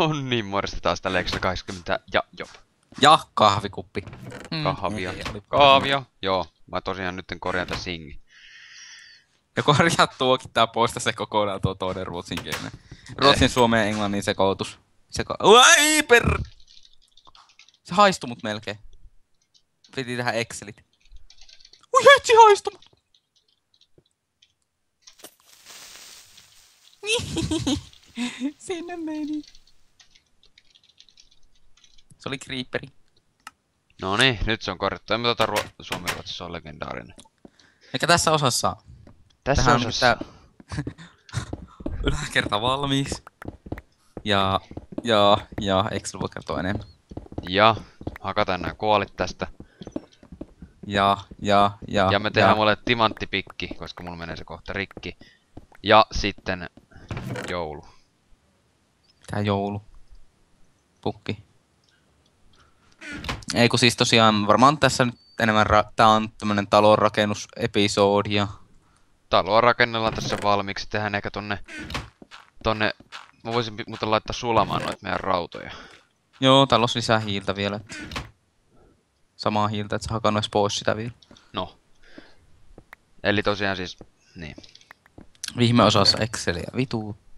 No niin, morjesta taas tällä 80 ja jop. Ja kahvikuppi. Mm, Kahvia. Kaavio. Joo, mä tosiaan nyt korjaan singi. Ja korjaa tuokin tää poista se kokonaan tuo toinen ruotsinkielinen. Ruotsin, eh. suomen ja englannin sekoitus. Seko... Ai per... Se haistui mut melkein. Piti tehdä Excelit. Ui hetsi haistui mut. Sinne meni. Se oli Creeperi. No niin, nyt se on korjattu. Emme tota ruo- Suomen ruotsissa on legendaarinen. Eikä tässä osassa Tässä Tähän osassa. Yläkerta valmis. Ja, ja, ja, Excel voi kertoa enemmän. Ja, hakataan nämä kuolit tästä. Ja, ja, ja. Ja me tehdään ja. mulle timanttipikki, koska mulla menee se kohta rikki. Ja sitten joulu. Tää joulu? Pukki. Ei kun siis tosiaan varmaan tässä nyt enemmän, ra- tää on tämmönen talonrakennusepisodi ja... Taloa rakennellaan tässä valmiiksi, tehdään ehkä tonne... Tonne... Mä voisin muuten laittaa sulamaan noita meidän rautoja. Joo, täällä olisi lisää hiiltä vielä. Että... Samaa hiiltä, että sä hakannut pois sitä vielä. No. Eli tosiaan siis... Niin. Viime osassa Exceliä vituutti.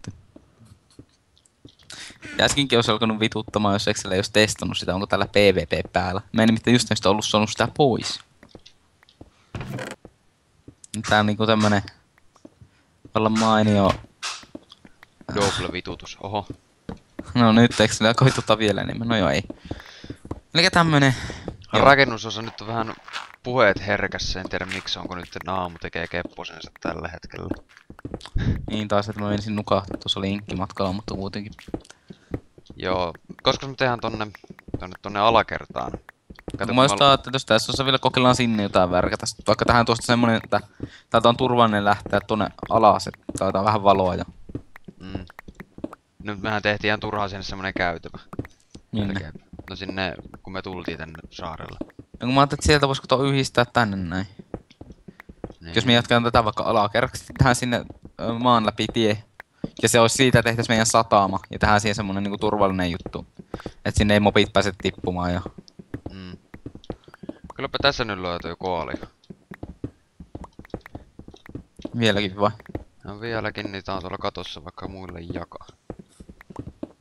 Ja äskenkin olisi alkanut vituttamaan, jos Excel ei olisi testannut sitä, onko tällä PvP päällä. Mä en nimittäin just näistä ollut saanut sitä pois. Tää on niinku tämmönen... Olla mainio... Double vitutus, oho. No nyt Excel alkoi vituttaa vielä enemmän, no joo ei. Eli tämmönen... Rakennusosa nyt on vähän puheet herkässä, en tiedä miksi, onko nyt naamu tekee kepposensa tällä hetkellä. Niin taas, että mä ensin nukahtaa tuossa linkkimatkalla, mutta kuitenkin. Joo, koska me tehdään tonne, tonne, tonne alakertaan. Kato, mä mal... että jos tässä vielä kokeillaan sinne jotain värkätä. Vaikka tähän tuosta semmonen, että täältä on turvallinen lähteä tonne alas, että saadaan vähän valoa ja... Mm. Nyt mehän tehtiin ihan turhaan sinne semmonen käytävä. Minne? No sinne, kun me tultiin tänne saarelle. Ja kun mä ajattelin, että sieltä voisiko tuo yhdistää tänne näin. Niin. Jos me jatketaan tätä vaikka alakerraksi, tähän sinne maan läpi tie. Ja se olisi siitä, että tehtäisiin meidän satama. Ja tähän siihen semmonen niinku turvallinen juttu. Että sinne ei mopit pääse tippumaan ja... Mm. Kylläpä tässä nyt löytyy jo koali. Vieläkin vai? No vieläkin niitä on tuolla katossa vaikka muille jakaa.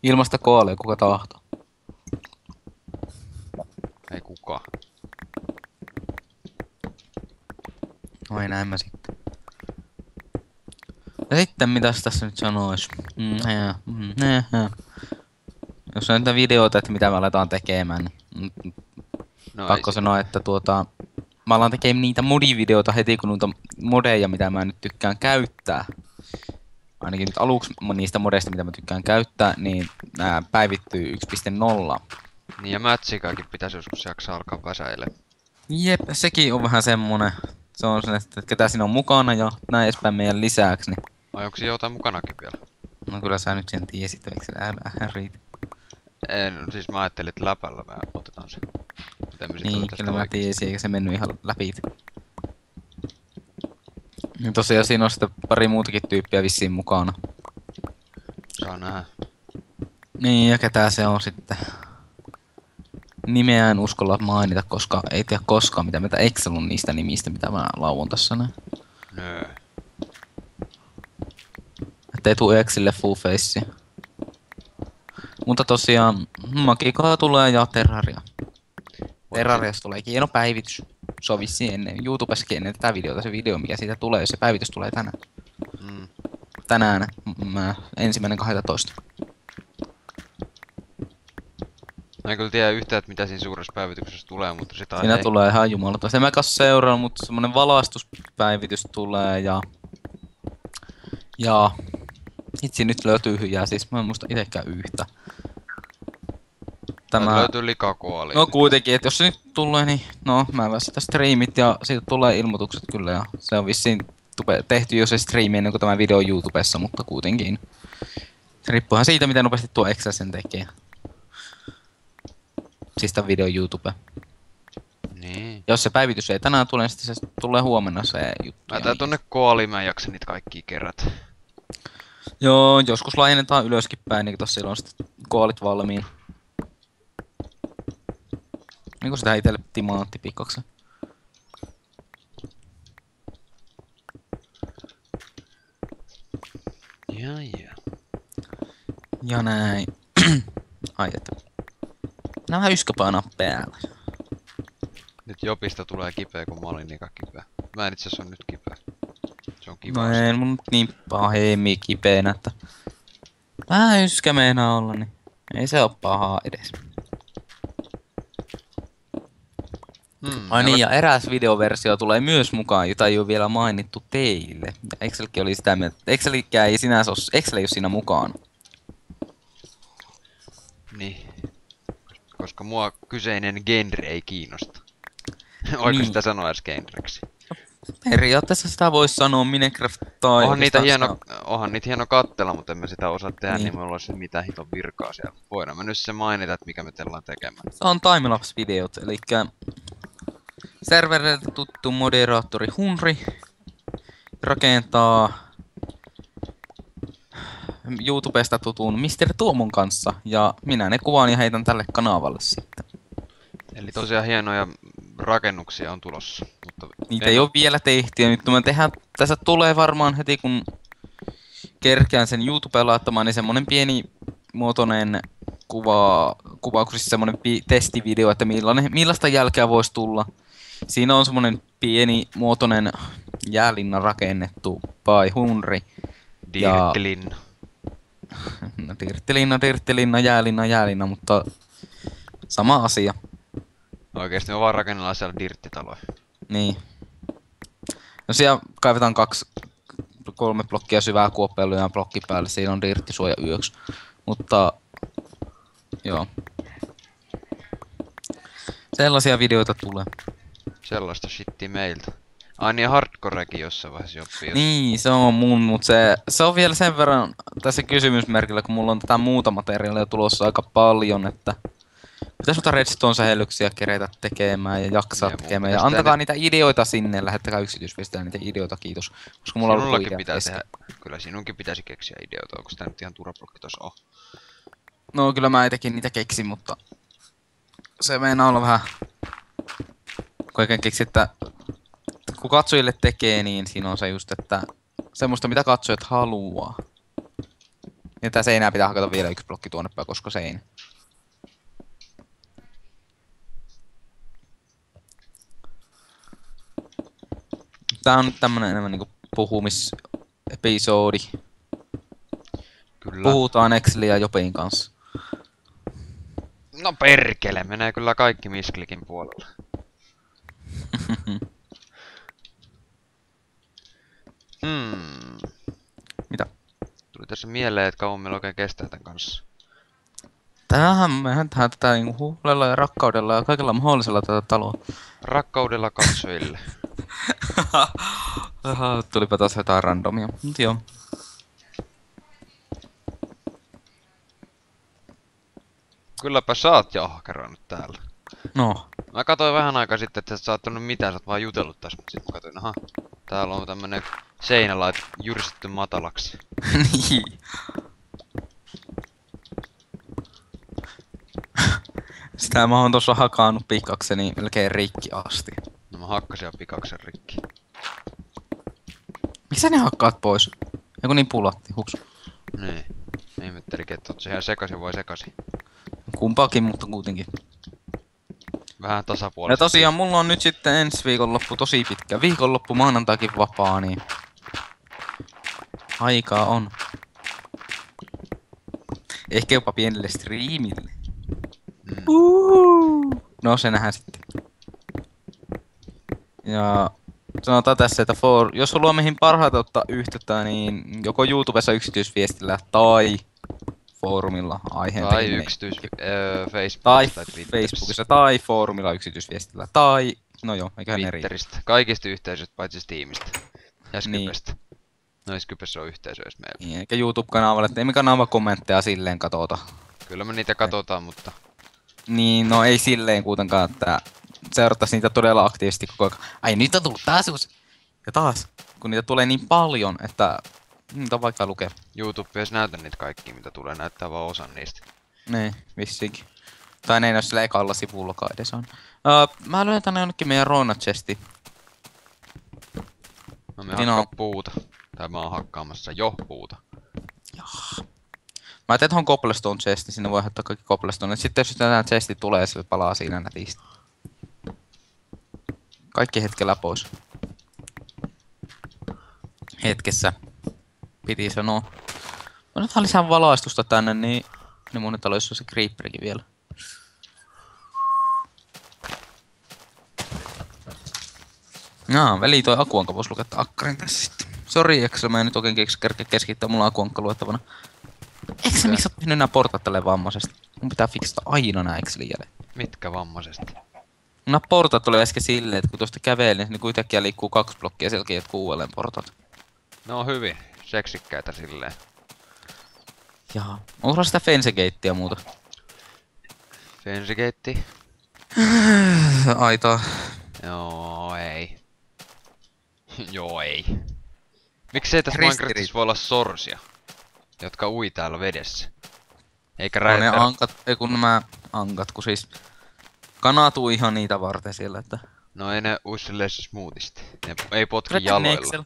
Ilmasta koalia kuka tahtoo. Ei kuka. Vai näin mä sitten. Ja sitten mitäs tässä nyt sanois? Mm, ja, mm, ja. Jos on niitä videoita, että mitä me aletaan tekemään, niin no pakko sanoa, että tuota, mä alan tekemään niitä modivideoita heti kun noita modeja, mitä mä nyt tykkään käyttää. Ainakin nyt aluksi niistä modeista, mitä mä tykkään käyttää, niin nää päivittyy 1.0. Niin ja Mätsikaakin pitäisi joskus jaksaa alkaa väsäille. Jep, sekin on vähän semmonen. Se on se, että ketä siinä on mukana ja näin edespäin meidän lisäksi. Niin... Vai onko jotain mukanakin vielä? No kyllä sä nyt sen tiesit, eikö se älä riitä? En, siis mä ajattelin, että läpällä me otetaan se. Niin, kyllä mä tiesin, eikä se mennyt ihan läpi. Niin tosiaan siinä on sitten pari muutakin tyyppiä vissiin mukana. Saa nähdä. Niin, ja ketä se on sitten? Nimeä en uskalla mainita, koska ei tiedä koskaan mitä mitä Excel on niistä nimistä, mitä mä lauon tässä näin. Ettei tuu Excelille full face. Mutta tosiaan, Magikoa tulee ja Terraria. Terrariasta tulee hieno päivitys. Se on vissiin ennen, YouTubessakin ennen tätä videota se video, mikä siitä tulee, jos se päivitys tulee tänään. Mm. Tänään, mä, ensimmäinen 12. Mä en kyllä tiedä yhtään, että mitä siinä suuressa päivityksessä tulee, mutta sitä Siinä ei... tulee ihan jumalata. En mä kas seuraa, mutta semmonen valaistuspäivitys tulee ja... Ja... Itse nyt löytyy hyjää, siis mä en muista itekään yhtä. Tämä... löytyy likakuoli. No kuitenkin, että jos se nyt tulee, niin no mä sitä striimit ja siitä tulee ilmoitukset kyllä ja se on vissiin tehty jo se striimi ennen kuin tämä video on YouTubessa, mutta kuitenkin. Se riippuuhan siitä, miten nopeasti tuo Excel sen tekee. Siis tämän video YouTube. Niin. Jos se päivitys ei tänään tule, niin sitten se tulee huomenna se juttu. Mä tää tonne koaliin, mä en jaksa niitä kaikki kerrat. Joo, joskus laajennetaan ylöskin päin, niin tossa silloin sitten koalit valmiin. Niinku sitä itelle timaattipikkauksen. Ja, ja. Ja näin. Ai että. Nämä yskäpainaa päällä. Nyt Jopista tulee kipeä, kun mä olin niin kipeä. Mä en itse asiassa nyt kipeä. Se on kiva. No ei mun niin pahemmin kipeänä, että... Vähän yskä meinaa olla, niin ei se oo pahaa edes. Hmm, Ai niin, ja eräs videoversio tulee myös mukaan, jota ei ole vielä mainittu teille. Excelkin oli sitä mieltä, Excelikään ei sinänsä ole, Excel ei ole siinä mukaan. Niin. Koska mua kyseinen genre ei kiinnosta. Voiko niin. sitä sanoa edes genreksi? Periaatteessa sitä voisi sanoa Minecraft tai... Onhan niitä, hieno, onhan niitä hieno kattella, mutta emme sitä osaa tehdä, niin, niin me olisi mitään hiton virkaa siellä. Voidaan me nyt se mainita, että mikä me tullaan tekemään. Se on timelapse-videot, eli serveriltä tuttu moderaattori Hunri rakentaa YouTubesta tutun Mr. Tuomon kanssa, ja minä ne kuvaan ja heitän tälle kanavalle sitten. Eli tosiaan hienoja rakennuksia on tulossa. Mutta Niitä ei ole vielä tehty ja nyt me tehdään, tässä tulee varmaan heti kun kerkeän sen YouTubeen laittamaan, niin semmonen pieni muotoinen kuva, kuva siis semmonen pi- testivideo, että millainen, millaista jälkeä voisi tulla. Siinä on semmonen pieni muotoinen jäälinna rakennettu by Hunri. Dirttilinna. No, dirttilinna, dirttilinna, jäälinna, jäälinna, mutta sama asia. Oikeesti me vaan rakennellaan siellä dirttitaloja. Niin. No siellä kaivetaan kaksi, kolme blokkia syvää kuoppia ja blokki päälle. Siinä on dirttisuoja yöksi. Mutta, joo. Sellaisia videoita tulee. Sellaista shitti meiltä. Ai niin hardcorekin jossain vaiheessa joppii. Niin, se on mun, mutta se, se on vielä sen verran tässä kysymysmerkillä, kun mulla on tätä muuta materiaalia tulossa aika paljon, että Pitäis ottaa redstone-sähellyksiä kerätä tekemään ja jaksaa ja tekemään. Ja antakaa ne... niitä ideoita sinne, lähettäkää yksityisviestillä niitä ideoita, kiitos. Koska mulla Sinullakin pitää tehdä, kyllä sinunkin pitäisi keksiä ideoita, onko tää nyt ihan turvablokki tossa on? No kyllä mä etenkin niitä keksin, mutta se meinaa olla vähän kaiken keksi, että kun katsojille tekee, niin siinä on se just, että semmoista mitä katsojat haluaa. Ja tää seinää pitää hakata vielä yksi blokki tuonne päin, koska seinä. Tää on nyt tämmönen enemmän niinku puhumisepisodi. Kyllä. Puhutaan Excelin ja Jopin kanssa. No perkele, menee kyllä kaikki Misklikin puolella. hmm. Mitä? Tuli tässä mieleen, että kauan meillä oikein kestää tämän kanssa. Tämähän, mehän tehdään tätä niinku huulella ja rakkaudella ja kaikella mahdollisella tätä taloa. Rakkaudella katsojille. Tulipa taas jotain randomia, mut joo. Kylläpä sä oot jahkera nyt täällä. No. Mä katsoin vähän aikaa sitten, että sä oot mitään, sä oot vaan jutellut tässä, mutta sit mä katsoin, aha, täällä on tämmönen seinälait jyrstetty matalaksi. niin. Sitä mä oon tossa hakannut pikakseni melkein rikki asti. Mä hakkasin jo pikaksen rikki. Miksi ne hakkaat pois? Joku niin pulatti, huks. Niin. Ihmettelikin, että oot se ihan sekaisin vai sekaisin. Kumpaakin, mutta kuitenkin. Vähän tasapuolisesti. Ja tosiaan mulla on nyt sitten ensi viikonloppu tosi pitkä. Viikonloppu maanantaikin vapaa, niin... Aikaa on. Ehkä jopa pienelle striimille. Mm. No se nähdään sitten. Ja sanotaan tässä, että for, jos haluaa mihin parhaiten ottaa yhteyttä, niin joko YouTubessa yksityisviestillä tai foorumilla aiheen Tai yksityis... Öö, Facebookissa tai, tai Facebookissa tai foorumilla yksityisviestillä tai... No joo, eiköhän eri. Twitteristä. Kaikista yhteisöistä paitsi Steamista. Ja Skypestä. Niin. No Skypessä on yhteisöistä meillä. Niin, eikä YouTube-kanavalle, että emme kanava kommentteja silleen katota. Kyllä me niitä katsotaan, mutta... Niin, no ei silleen kuitenkaan, että seurattaisiin niitä todella aktiivisesti koko ajan. Ai nyt on tullut taas uusi. Ja taas, kun niitä tulee niin paljon, että niitä on vaikka lukea. YouTube ei näytä niitä kaikki, mitä tulee, näyttää vaan osan niistä. Niin, vissiinkin. Tai ne ei ole sillä ekalla sivullakaan edes on. Uh, mä lyön tänne jonnekin meidän Rona chesti. No me niin hakkaa puuta. Tai mä oon hakkaamassa jo puuta. Joo. Mä teen tuohon cobblestone chesti, sinne voi ottaa kaikki cobblestone. Sitten jos tämä chesti tulee, se palaa siinä nätisti. Kaikki hetkellä pois. Hetkessä. Piti sanoa. Mä nyt lisää valaistusta tänne, niin, niin mun nyt olisi se creeperikin vielä. Jaa, veli toi akuankka vois lukea akkarin tässä sitten. Sori, Excel, mä en nyt oikein kerkeä keskittää, mulla on akuankka luettavana. Miksi sä oot tehnyt nää portat tälleen vammaisesti? Mun pitää fiksata aina nää Excelin jälleen. Mitkä vammaisesti? No portat tuli äsken silleen, että kun tuosta kävelee, niin kuitenkin liikkuu kaksi blokkia selkeä, että uudelleen portat. Ne on hyvin seksikkäitä silleen. Jaa. Onko sitä Fensegatea muuta? Fensegate? Aitaa. Joo, ei. Joo, ei. Miksei tässä Minecraftissa voi olla sorsia, jotka ui täällä vedessä? Eikä no ne ankat, ei kun nämä ankat, kun siis kanatuu ihan niitä varten siellä, että... No ei ne ui silleen smoothisti. Ne ei potki Red jaloilla.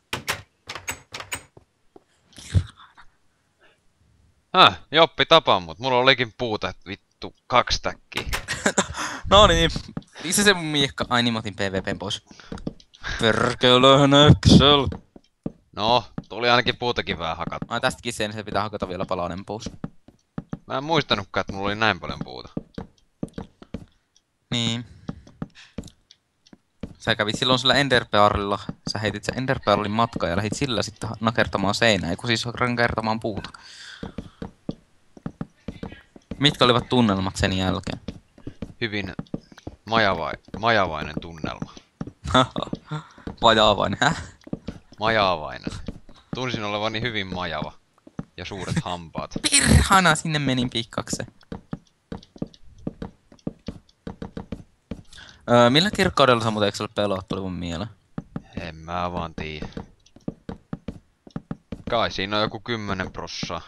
Häh, Joppi tapaa mut. Mulla olikin puuta, vittu, kaksi täkkiä. no niin, missä se mun miekka? Ai niin, mä otin PvPn pois. Perkeleen Excel. No, tuli ainakin puutakin vähän hakattu. Ai tästäkin sen, se pitää hakata vielä palanen pois. Mä en muistanutkaan, että mulla oli näin paljon puuta. Niin. Sä kävit silloin sillä Enderpearlilla. Sä heitit se Enderpearlin matka ja lähit sillä sitten nakertamaan seinää, kun siis nakertamaan puuta. Mitkä olivat tunnelmat sen jälkeen? Hyvin majavai majavainen tunnelma. Majaavainen, häh? Majaavainen. Tunsin olevani hyvin majava. Ja suuret hampaat. Pirhana, sinne menin pikkakseen. Öö, millä kirkkaudella sä muuten Excel pelaat, tuli mun mieleen? En mä vaan tiedä. Kai siinä on joku 10 prossaa.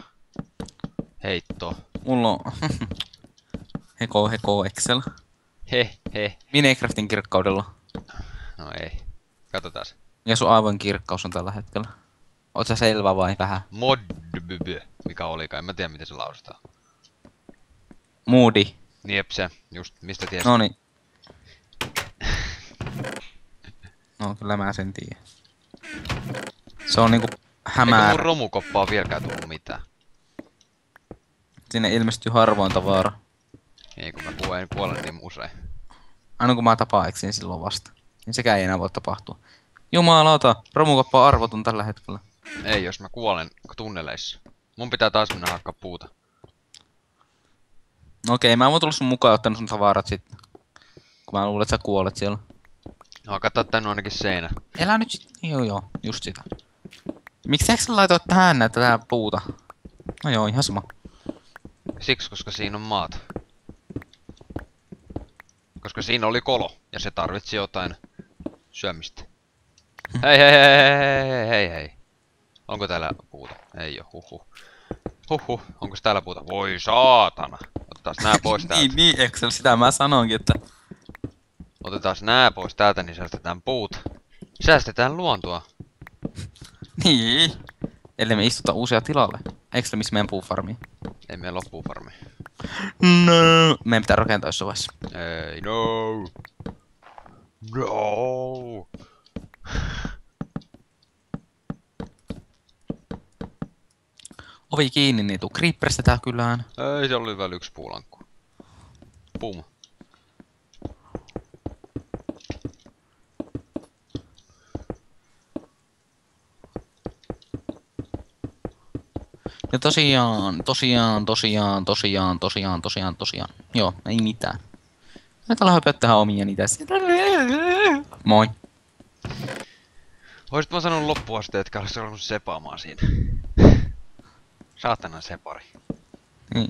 Heitto. Mulla on... heko heko Excel. He he. Minecraftin kirkkaudella. No ei. Katsotaan. Ja sun aivan kirkkaus on tällä hetkellä. Oot sä selvä vai vähän? Mod mikä olikaan, en mä tiedä miten se lausutaan. Moody. Niep se, just mistä tiesit. Noni. No kyllä mä sen tiedän. Se on niinku hämää. Eikö mun romukoppaa vieläkään tullut mitään? Sinne ilmestyy harvoin tavara. Ei kun mä kuulen kuolen niin usein. Aina kun mä tapaan eksin silloin vasta. Niin sekään ei enää voi tapahtua. Jumalauta, romukoppa on arvotun tällä hetkellä. Ei, jos mä kuolen tunneleissa. Mun pitää taas mennä hakkaa puuta. No okei, mä voin tulla sun mukaan ottanut sun tavarat sitten. Kun mä luulen, että sä kuolet siellä. No katso tänne ainakin seinä. Elä nyt sit. Joo joo, just sitä. Miksi sä laitoit tähän näitä tähän puuta? No joo, ihan sama. Siksi, koska siinä on maat. Koska siinä oli kolo, ja se tarvitsi jotain syömistä. Hei hei hei hei hei hei. Onko täällä puuta? Ei oo, huhu. Huhu, onko täällä puuta? Voi saatana. Otetaan nää pois täältä. niin, niin, Excel, sitä mä sanoinkin, että... Otetaan nää pois täältä, niin säästetään puuta. Säästetään luontoa. niin. Ellei me istuta uusia tilalle. Excel, missä meidän puufarmi? Ei meillä ole puufarmi. No. Meidän pitää rakentaa jossain vaiheessa. Ei, no. No. Ovi kiinni, niin tuu creeperistä tää kylään. Ei, se oli vielä yksi puulankku. Pum. Ja tosiaan, tosiaan, tosiaan, tosiaan, tosiaan, tosiaan, tosiaan. Joo, ei mitään. Nyt ollaan höpöttää omia niitä. Moi. Oisit mä sanonut loppuun asti, että olisi ollut sepaamaan siinä. Saatana separi.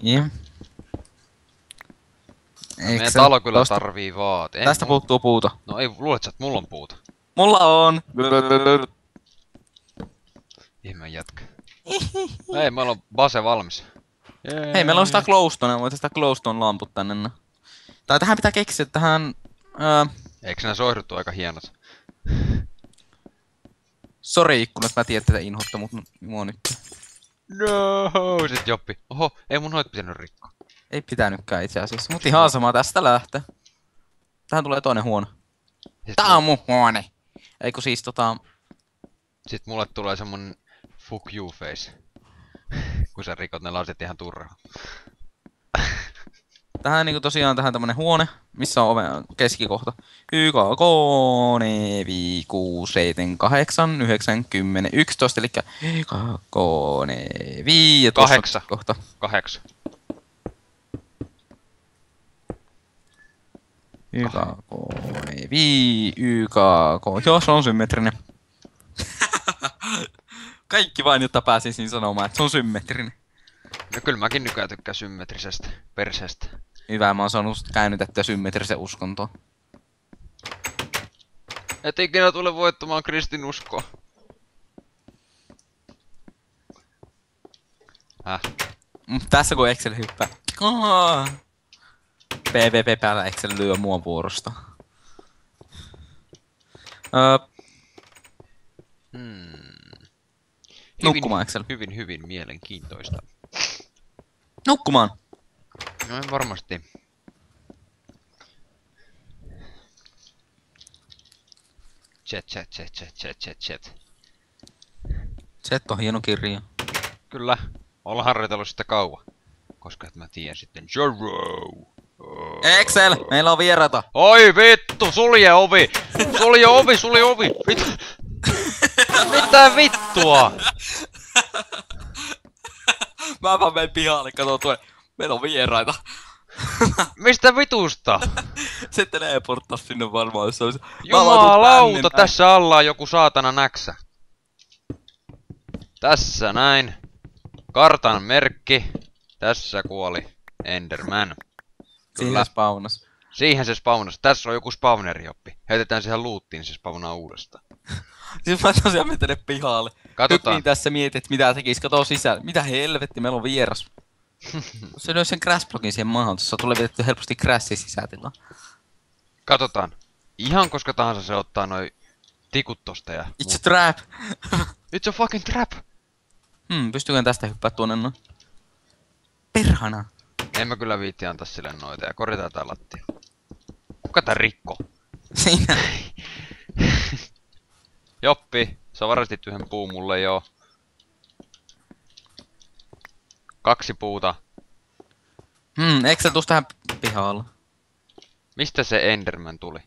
Niin. Meidän talo kyllä tosta... tarvii vaat. Tästä mun... puuttuu puuta. No ei, luulet sä, että mulla on puuta? Mulla on! Ihme jätkä. ei, meillä on base valmis. Jee. Hei, meillä on sitä glowstone, voit sitä glowstone lamput tänne. Tai tähän pitää keksiä, tähän... Öö... Eikö nämä soihduttu aika hienot? Sori ikkunat, mä tiedän tätä inhotta, mutta mua nyt. No, sit joppi. Oho, ei mun noit pitänyt rikkoa. Ei pitänytkään itse asiassa, mutta ihan sama tästä lähtee. Tähän tulee toinen huone. Siis Tää on mun huone. Eikö siis tota... Sit mulle tulee semmonen fuck you face. kun sä rikot ne lasit ihan turhaan. Tähän niinku tosiaan tähän tämmönen huone, missä on oven keskikohta. YKK 4, 6, 7, 8, 9, 10, 11, eli YKK 4 ja Kahdeksan. kohta. Kahdeksan. YKK 4, YKK, joo se on symmetrinen. Kaikki vain, jotta pääsisin sanomaan, että se on symmetrinen. No kyllä mäkin nykyään tykkään symmetrisestä perseestä. Hyvä, mä oon saanut käännytettyä symmetrisen uskontoa. Et ikinä tule voittamaan kristinuskoa. Häh? Mm, tässä kun Excel hyppää. PvP päällä Excel lyö mua vuorosta. Öö. Hmm. Nukkumaan Excel. Hyvin, hyvin mielenkiintoista. Nukkumaan! No en varmasti. Chat, chat, chat, chat, chat, chat, chat. Chat on hieno kirja. Kyllä. Olla harjoitellut sitä kauan. Koska et mä tiedän sitten Joro. Oh. Excel, meillä on vierata. Oi vittu, sulje ovi! Sulje ovi, sulje ovi! Mit... Mitä vittua? Mä vaan menen pihalle, kato tuonne. Meillä on vieraita. Mistä vitusta? Se teleporttas sinne varmaan, jos olisi... Jumalauta, tässä alla on joku saatana näksä. Tässä näin. Kartan merkki. Tässä kuoli Enderman. Siihen se spawnas. Siihen se spawnas. Tässä on joku spawnerioppi. Heitetään siihen luuttiin, niin se spawnaa uudestaan. Siis mä tosiaan menen tänne pihalle. Katsotaan. Hyppiin tässä mietit, mitä tekis. Kato sisään. Mitä helvetti, meillä on vieras. se löi sen crash-blogin siihen maahan, tuossa tulee vedetty helposti crashin sisätilaan. Katsotaan. Ihan koska tahansa se ottaa noin tikut tosta ja... It's a trap! It's a fucking trap! Hmm, pystyykö tästä hyppää tuonne no? Perhana! En mä kyllä viitti antaa sille noita ja korjataan tää lattia. Kuka tää rikko? Siinä. Joppi, sä varastit yhden puun mulle joo. Kaksi puuta. Hmm, eikö sä tuu tähän pihalla? Mistä se Enderman tuli?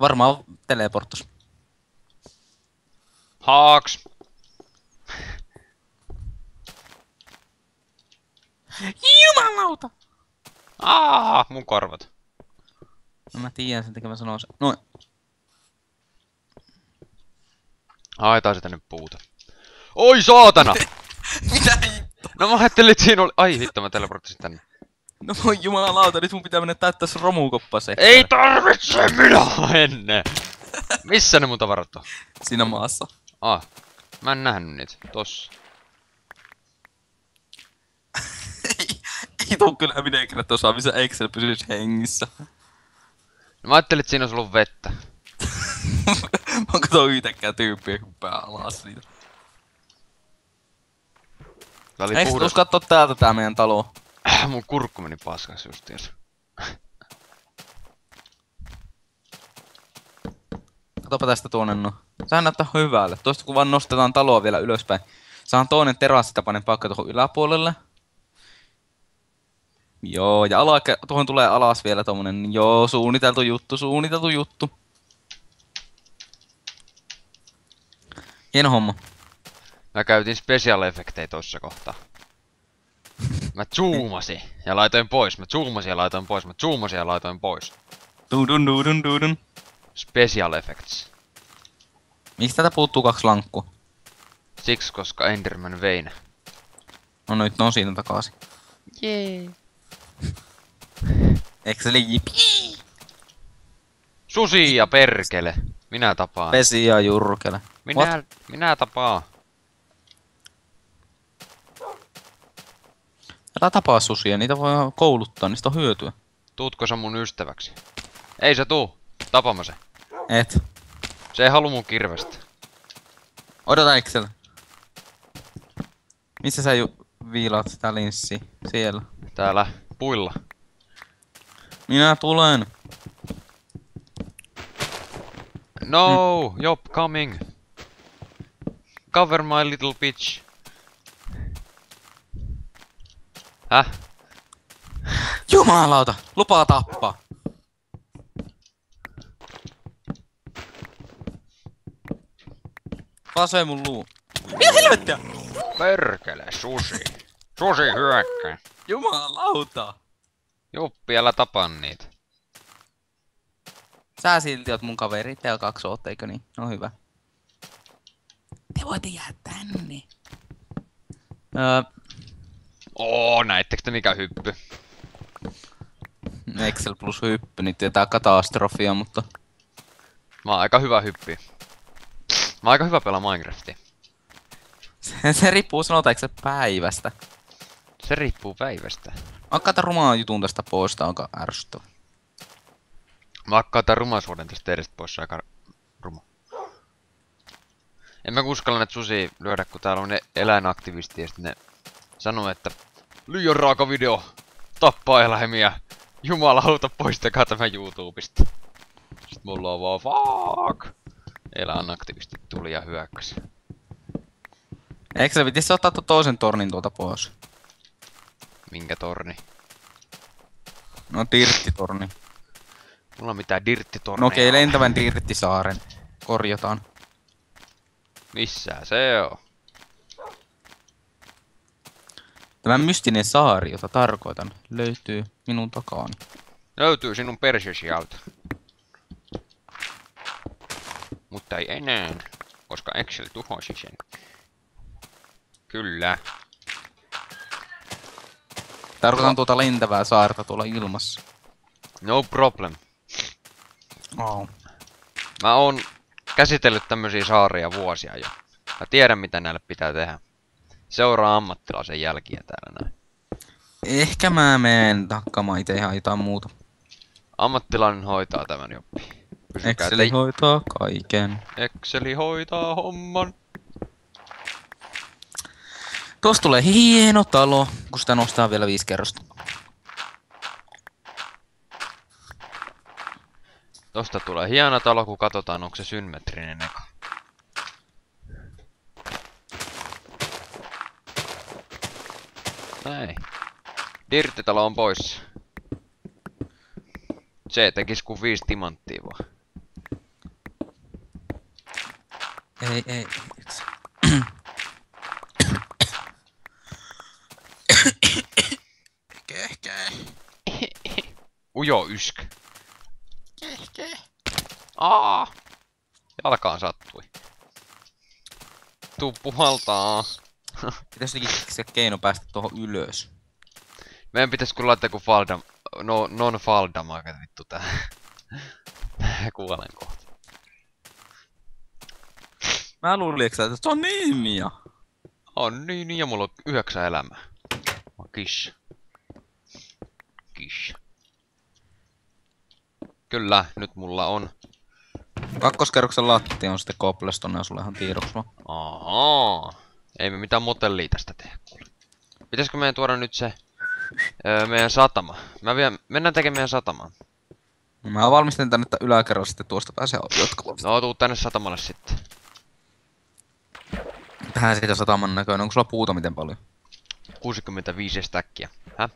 Varmaan teleportus. Haaks! Jumalauta! Aa, mun korvat. No mä tiedän sen, mä sanon sen. Noin. Haetaan sitä nyt puuta. Oi saatana! Mitä No mä ajattelin, että siinä oli... Ai hitto, mä teleporttasin tänne. No voi jumalauta, nyt mun pitää mennä täyttää se romukoppa se. Ei tarvitse minä ennen! Missä ne mun tavarat on? Siinä maassa. Ah, mä en nähnyt niitä. Tossa. ei, ei tuu kyllä minäkään osaa, missä Excel pysyisi hengissä. No mä ajattelin, että siinä olisi ollut vettä. mä katson yhtäkään tyyppiä hyppää alas siitä. Eikö puhdas... katsoa täältä tää meidän talo? Mun kurkku meni paskas justiinsa. Katsopa tästä tuonne no. Sehän näyttää hyvälle. Tuosta kun vaan nostetaan taloa vielä ylöspäin. Saan toinen terassi tapainen paikka tuohon yläpuolelle. Joo, ja ala, tuohon tulee alas vielä tommonen, joo, suunniteltu juttu, suunniteltu juttu. Hieno homma. Mä käytin special efektejä tossa kohtaa. Mä zoomasin ja laitoin pois, mä zoomasin ja laitoin pois, mä zoomasin ja laitoin pois. Dudun dudun dudun. Special effects. Mistä tätä puuttuu kaksi lankkua? Siksi, koska Enderman vein. No nyt ne on siinä takaisin. Jee. Eikö se? Susi ja perkele. Minä tapaan. Pesi ja jurkele. Minä, What? minä tapaan. Älä tapaa susia, niitä voi kouluttaa, niistä on hyötyä. Tuutko sä mun ystäväksi? Ei se tuu. Tapama se. Et. Se ei halua mun kirvestä. Odota Excel. Missä sä ju viilaat sitä linssi? Siellä. Täällä puilla. Minä tulen. No, mm. Job coming. Cover my little bitch. Häh? Jumalauta, lupaa tappaa. Pasee mun luu. Mitä helvettiä? Perkele, susi. Susi hyökkää. Jumalauta. Juppi, älä tapa niitä. Sä silti oot mun kaveri, te kaksi ootte, eikö niin? No hyvä. Te voitte jäädä tänne. Öö, Oo, näittekö te mikä hyppy? Excel plus hyppy, niin tietää katastrofia, mutta... Mä oon aika hyvä hyppi. Mä oon aika hyvä pelaa Minecraftia. Se, se riippuu sanotaanko se päivästä. Se riippuu päivästä. Mä kata rumaa jutun tästä pois, tää onko ärsyttävä. Mä kaataan rumaisuuden tästä edestä pois, aika ruma. En mä uskalla näitä susia lyödä, kun täällä on ne eläinaktivisti ja sitten ne sanoo, että liian raaka video, tappaa eläimiä, jumalauta poistakaa tämä YouTubesta. Sitten mulla on vaan fuck. Eläinaktivisti tuli ja hyökkäsi. Eikö se pitäisi ottaa tuon toisen tornin tuolta pois? Minkä torni? No dirttitorni. Mulla on mitään dirttitorneja. No okei, okay, lentävän dirttisaaren. Korjataan. Missä se on? Tämä mystinen saari, jota tarkoitan, löytyy minun takaani. Löytyy sinun persesi alta. Mutta ei enää, koska Excel tuhosi sen. Kyllä. Tarkoitan tuota lentävää saarta tuolla ilmassa. No problem. Oh. Mä oon käsitellyt tämmösiä saaria vuosia jo. Mä tiedän mitä näille pitää tehdä. Seuraa ammattilaisen jälkiä täällä näin. Ehkä mä menen takkamaan itse ihan jotain muuta. Ammattilainen hoitaa tämän joppi. Exceli te... hoitaa kaiken. Exceli hoitaa homman. Tuosta tulee hieno talo, kun sitä nostaa vielä viisi kerrosta. Tosta tulee hieno talo, kun katsotaan onko se symmetrinen eka. Näin. Dirttitalo on pois. Se tekis kuin viisi timanttia vaan. Ei, ei. Ujo ysk. Kehkää. Aa! Jalkaan sattui. Tuu puhaltaa. Pitäis se keino päästä tuohon ylös. Meidän pitäis kun laittaa kun Faldam... No, non Faldamaga vittu tää. Kuolen kohta. Mä luulin, että se on niin ja. On niin, ja mulla on yhdeksän elämää. Mä kish. Kish. Kyllä, nyt mulla on. Kakkoskerroksen lattia on sitten cobblestone ja sulle ihan tiedoksi vaan. Ahaa. Ei me mitään motellia tästä tehdä kuule. Pitäisikö meidän tuoda nyt se öö, meidän satama? Mä vien, mennään tekemään meidän satamaan. No, mä valmistin tänne yläkerralla sitten tuosta pääsee jotkut. No tuu tänne satamalle sitten. Tähän siitä sataman näköinen. Onko sulla puuta miten paljon? 65 stäkkiä. Häh?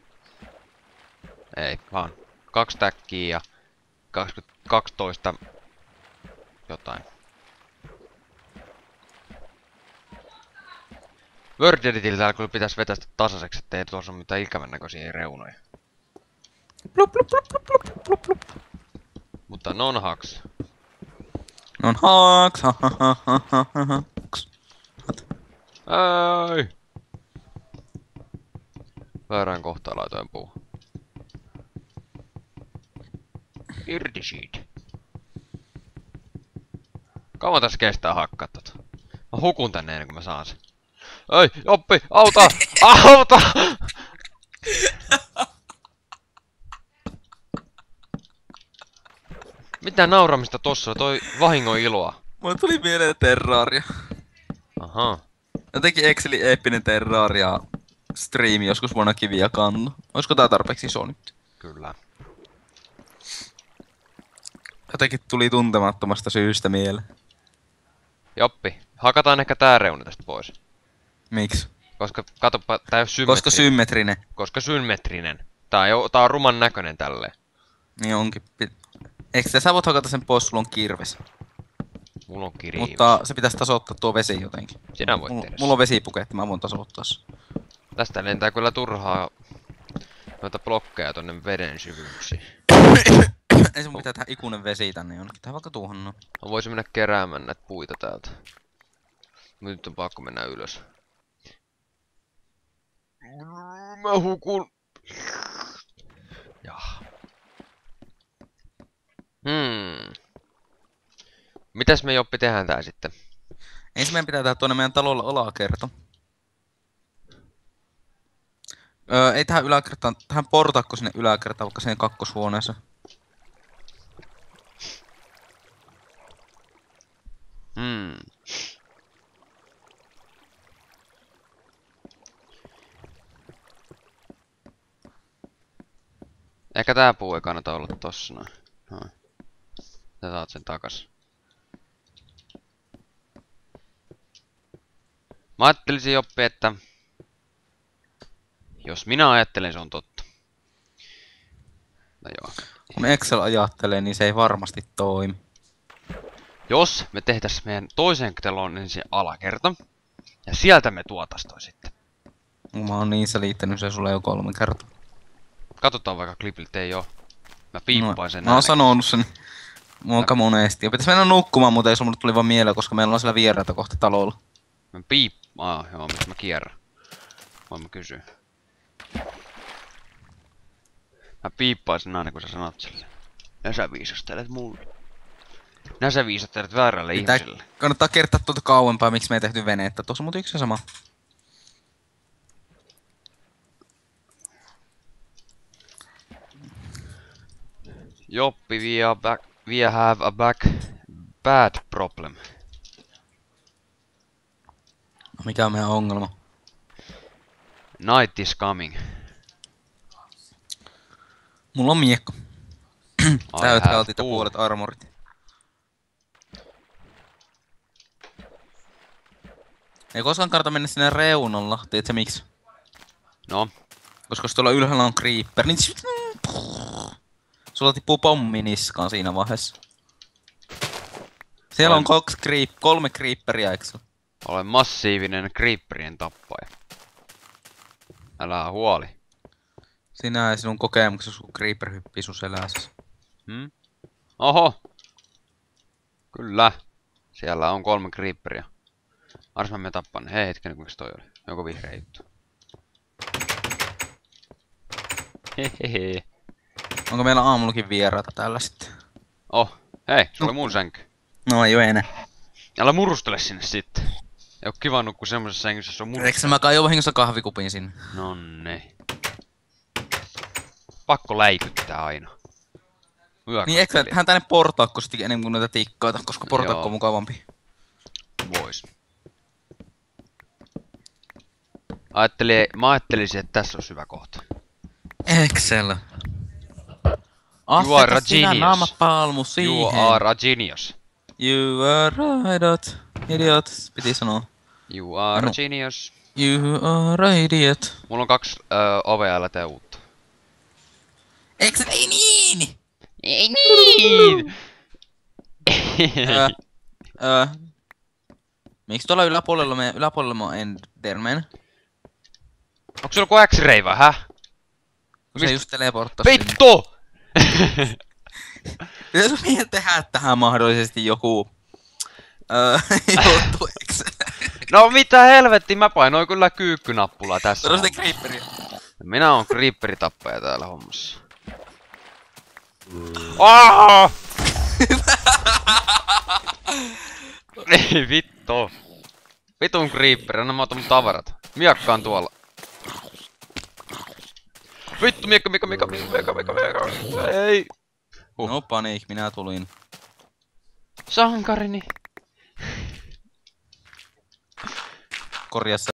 Ei, vaan kaksi stäkkiä ja 20, 12 jotain. Word Editillä täällä kyllä pitäisi vetää sitä tasaiseksi, ettei tuossa ole mitään ikävän näköisiä reunoja. Plup, plup, plup, plup, plup, plup, plup. Mutta non-hacks. Non-hacks, ha ha ha ha ha ha Ei! Väärään kohtaan laitoin puu. irti siitä. Kauan tässä kestää hakkaa tota. Mä hukun tänne ennen kuin mä saan sen. Ei, oppi, auta! auta! Mitä nauramista tossa, toi vahingon iloa. Mulle tuli mieleen terraaria. Aha. Jotenkin Exceli eeppinen terraaria striimi joskus vuonna kiviä kannu. Olisiko tää tarpeeksi iso nyt? Kyllä. Jotenkin tuli tuntemattomasta syystä mieleen. Joppi, hakataan ehkä tää reuna tästä pois. Miksi? Koska, katoppa, tää ei symmetrinen. Koska symmetrinen. Koska symmetrinen. Tää on, tää on ruman näköinen tälleen. Niin onkin. Eikö sä voit hakata sen pois, sulla on kirves. Mulla on kirja. Mutta se pitäisi tasoittaa tuo vesi jotenkin. Sinä voit mulla, tehdä mulla on vesipuketti, mä voin tasoittaa sen. Tästä lentää kyllä turhaa noita blokkeja tonne veden syvyyksiin. Ei sun pitää tehdä ikuinen vesi tänne jonnekin. Tää vaikka tuohon no. Mä voisin mennä keräämään näitä puita täältä. Mut Nyt on pakko mennä ylös. Mä hukun. Jaa. Hmm. Mitäs me Joppi tehdään tää sitten? Ensin meidän pitää tehdä tuonne meidän talolla alakerto. Öö, ei tähän yläkertaan, tähän portaakko sinne yläkertaan, vaikka sinne kakkoshuoneeseen. Hmm. Ehkä tää puu ei kannata olla tossa noin. Noin. Sä saat sen takas. Mä ajattelisin Joppi, että... Jos minä ajattelen, se on totta. No joo. Kun Excel ajattelee, niin se ei varmasti toimi. Jos me tehtäis meidän toisen talon ensin alakerta, ja sieltä me tuotas toi sitten. Mä oon niin selittänyt se sulle jo kolme kertaa. Katsotaan vaikka klipiltä ei oo. Mä piippaan sen Mä oon sanonut sen monka monesti. Ja pitäis mennä nukkumaan, mutta ei se mulle tuli vaan mieleen, koska meillä on siellä vieraita kohta talolla. Mä piip... Ah, joo, mistä mä kierrän. Voin mä kysyä. Mä piippaan sen aina kun sä sanot sille. Ja sä viisastelet mulle. Nää sä viisastelet väärälle Pitää, ihmiselle. kannattaa kertaa tuota kauempaa, miksi me ei tehty venettä. Tuossa on yksi sama. Joppi, we are back. We have a back... Bad problem. No, mikä on meidän ongelma? Night is coming. Mulla on miekko. I Täyt have kaltit ja two. puolet armorit. Ei koskaan kannata mennä sinne reunalla, tiedätkö miksi? No, Koska jos tuolla ylhäällä on creeper, niin sulla tippuu pommi niskaan siinä vaiheessa. Siellä on Olen- kaksi creep, kolme creeperia, eikö olen massiivinen creeperien tappaja. Älä huoli. Sinä ja sinun kokemuksesi, kun creeper hyppii sun selässä. Hmm? Oho! Kyllä. Siellä on kolme creeperia. Ars mä me tappan. Hei hetken, kuinka toi oli? Joku vihreä juttu. Hehehe. Onko meillä aamullakin vieraita täällä sitten? Oh, hei, se oli mun sänky. No ei oo enää. Älä murustele sinne sitten. Ei oo kiva nukkua semmosessa sängyssä, se on mun... Eikö mä kai vahingossa kahvikupin sinne? Nonne. Pakko läikyttää aina. Yökasteli. Niin eikö hän tänne portaakko sitten ennen kuin noita tikkaita, koska portaakko on mukavampi. Vois. Ajattelin, mä ajattelisin, että tässä on hyvä kohta. Excel. You are a genius. siihen. You are a genius. You are a idiot. Idiot, piti sanoa. You are No. a genius. You are a idiot. Mulla on kaksi öö, ovea lähteä uutta. Excel, ei niin! Ei niin! Öö, öö. Miksi tuolla yläpuolella me, yläpuolella on Enderman? Onko sulla joku X-ray vai, häh? Kun se Mist- just teleporttasi sinne. Vittu! Pitäisikö meidän tehdä tähän mahdollisesti joku... Öö, juttu? No mitä helvetti, mä painoin kyllä kyykkynappulaa tässä. Sano sitten creeperia. Minä oon creeperitappaja täällä hommassa. Aaaa! Ei vittu. Vitun creeper, anna mä otan mun tavarat. Miakka on tuolla. Vittu, miekka, miekka, miekka, miekka, miekka, miekka, miekka. Ei. Huh. No panik, minä tulin. Sankarini. Korjaa se